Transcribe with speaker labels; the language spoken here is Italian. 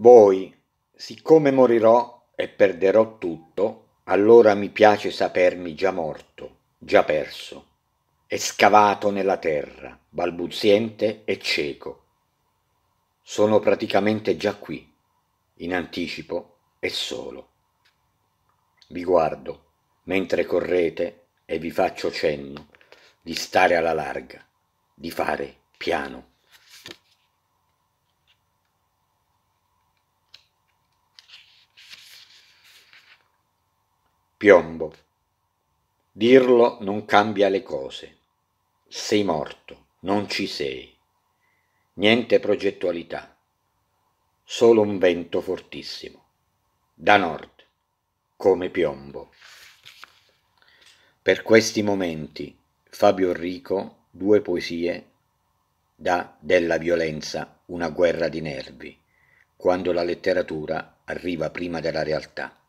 Speaker 1: Voi, siccome morirò e perderò tutto, allora mi piace sapermi già morto, già perso, e scavato nella terra, balbuziente e cieco. Sono praticamente già qui, in anticipo e solo. Vi guardo mentre correte e vi faccio cenno di stare alla larga, di fare piano. Piombo. Dirlo non cambia le cose. Sei morto, non ci sei. Niente progettualità. Solo un vento fortissimo. Da nord, come piombo. Per questi momenti, Fabio Enrico, due poesie da Della violenza, una guerra di nervi, quando la letteratura arriva prima della realtà.